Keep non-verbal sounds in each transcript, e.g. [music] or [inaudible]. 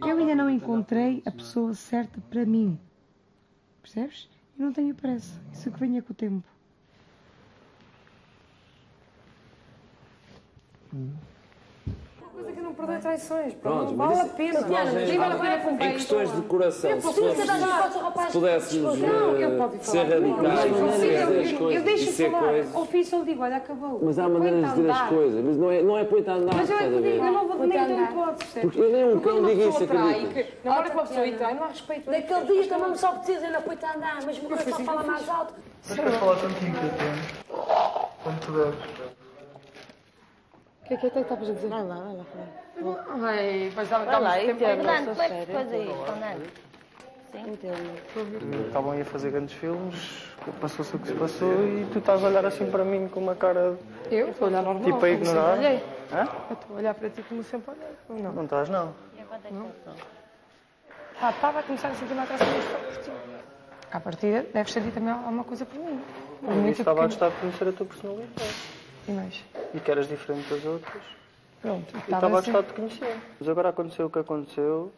Eu ainda não encontrei a pessoa certa para mim. Percebes? E não tenho pressa. Isso que venha com o tempo. que não perdeu traições. Pronto, não vale a pena. em- Nem vale a pena Em comprar questões de coração, se, posso fôssemos- falar. se pudéssemos Não, eh, ele pode ser falar. radicais Não, eu- e deixo falar. coisas. Ao fim só lhe digo, olha, acabou. Mas há maneiras de dizer as coisas, mas não é, não é põe-te a andar, Mas eu é que digo, eu não vou nem tenho hipóteses. Porque eu nem um cão pessoa isso, trai, acredita? que namora com uma pessoa trai, não há respeito. Naquele dia também me só apetecia dizer, não põe-te a andar, mas uma coisa só fala mais alto. Mas quero falar contigo, Tatiana. Quando puderes. O que é que é que estavas a dizer? Vai lá, vai lá. Ai, mas dá Vai lá, tempo. Fernando, tu é coisa aí, Fernando. Estavam aí a fazer grandes filmes, passou-se o que se passou e tu estás a olhar assim para mim com uma cara Eu estou a olhar normal. tipo a como ignorar. Eu estou a olhar para ti como sempre olhei. Não. Não estás, não. Ah, estava a começar a sentir uma atração por ti. À partida, deves sentir também alguma coisa por mim. Por mim, Eu estava a que- gostar de conhecer a tua personalidade E mais? e que eras diferente das outras. Pronto. E estava a assim. gostar de conhecer. Mas agora aconteceu o que aconteceu,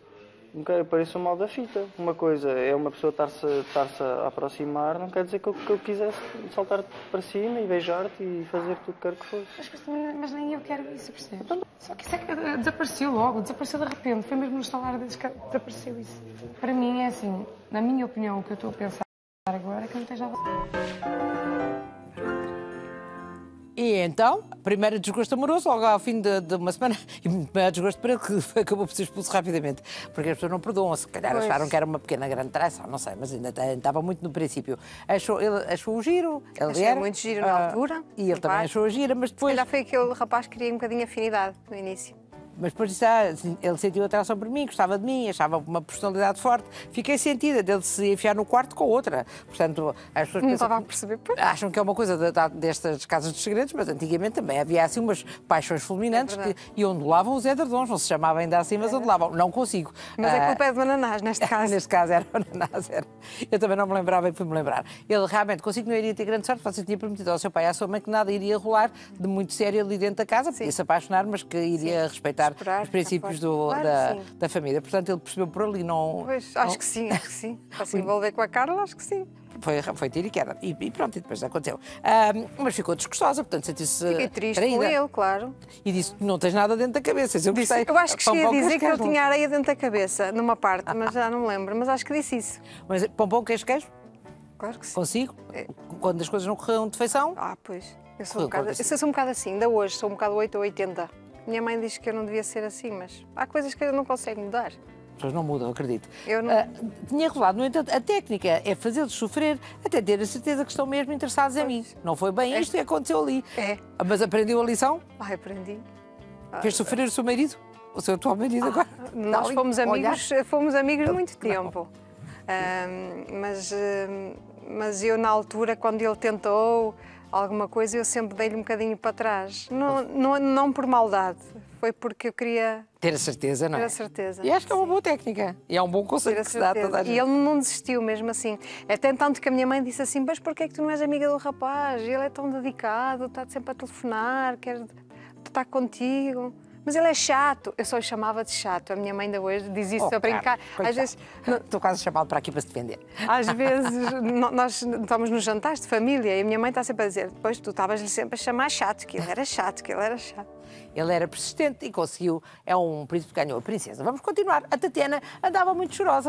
pareça um mal da fita. Uma coisa é uma pessoa estar-se estar-se a aproximar, não quer dizer que eu, que eu quisesse saltar para cima e beijar-te e fazer tudo o que quer que fosse. Mas, mas nem eu quero isso, percebes? Só que isso é que eh, desapareceu logo, desapareceu de repente. Foi mesmo no estalar que desapareceu isso. Para mim é assim, na minha opinião, o que eu estou a pensar agora é que não tens nada. E então, primeiro desgosto amoroso, logo ao fim de, de uma semana, [laughs] e desgosto para ele, que acabou por ser expulso rapidamente, porque as pessoas não perdoam, se calhar Pois. acharam que era uma pequena grande traição, não sei, mas ainda estava muito no princípio. Achou, ele achou o giro, ele Achei era, muito giro na ah, altura, E ele também achou a gira, mas Se depois, calhar foi aquele rapaz que queria um bocadinho de afinidade no início. Mas depois disse, ah, ele sentiu atração por mim, gostava de mim, achava uma personalidade forte. Fiquei sentida dele se enfiar no quarto com outra. Portanto, as pessoas Não estava a perceber. Pois. acham que é uma coisa da- da- destas casas dos segredos, mas antigamente também havia assim umas paixões fulminantes É que, e ondulavam os edredons, não se chamava ainda assim, mas ondulavam. Não consigo. Mas a Ah, culpa é do ananás, neste [laughs] caso. Neste caso era ananás, era. Eu também não me lembrava e fui-me lembrar. Ele realmente consigo não iria ter grande sorte, você tinha prometido ao seu pai e à sua mãe que nada iria rolar de muito sério ali dentro da casa, podia se apaixonar, mas que iria respeitar Esperar, os princípios do-. Claro da, sim. da família. Portanto, ele percebeu por ali, não. Pois, não- acho que sim, acho que sim. Para se envolver com a Carla, acho que sim. Foi, foi tiro e queda. E, e pronto, e depois aconteceu. Ah, mas ficou desgostosa, portanto sentiu-se Fiquei triste traída. com ele, claro. E disse: não tens nada dentro da cabeça. Eu, Disse- eu acho que cheguei a dizer que queijo? tinha areia dentro da cabeça, numa parte, mas já não me lembro. Mas acho que disse isso. Mas pompom, queres queijo? Claro que sim. Consigo? Quando as coisas não correram de feição? Ah, pois. Eu sou, um bocado, eu sou um bocado assim, ainda hoje, sou um bocado 8 ou 80. Minha mãe diz que eu não devia ser assim, mas há coisas que eu não consigo mudar. As pessoas não mudam, acredito. Eu não- Ah, tinha revelado, no entanto, a técnica é fazê-los sofrer até ter a certeza que estão mesmo interessados em mim. Não foi bem isto e aconteceu ali. É. Mas aprendeu a lição? Aprendi. Fez sofrer o seu marido? O seu atual marido agora? Nós fomos olhar. amigos, fomos amigos muito tempo. Ahm, mas, ahm, mas eu, na altura, quando ele tentou alguma coisa, eu sempre dei-lhe um bocadinho para trás. Não, não, não por maldade, foi porque eu queria Ter a certeza, não é? ter a certeza. E acho que é uma boa técnica. E é um bom conselho que se dá a toda a gente. E ele não desistiu mesmo assim. Até tanto que a minha mãe disse assim: Mas porquê é que tu não és amiga do rapaz? Ele é tão dedicado, está sempre a telefonar, quer estar contigo. Mas ele é chato. Eu só o chamava de chato. A minha mãe ainda hoje diz isso Oh, a brincar. cara, Às vezes, Estou quase a chamá-lo para aqui para se defender. às [laughs] vezes nós estamos nos jantares de família e a minha mãe está sempre a dizer: Depois tu estavas-lhe sempre a chamar chato, que ele era chato, que ele era chato. Ele era persistente e conseguiu. É um príncipe que ganhou a princesa. Vamos continuar. A Tatiana andava muito chorosa.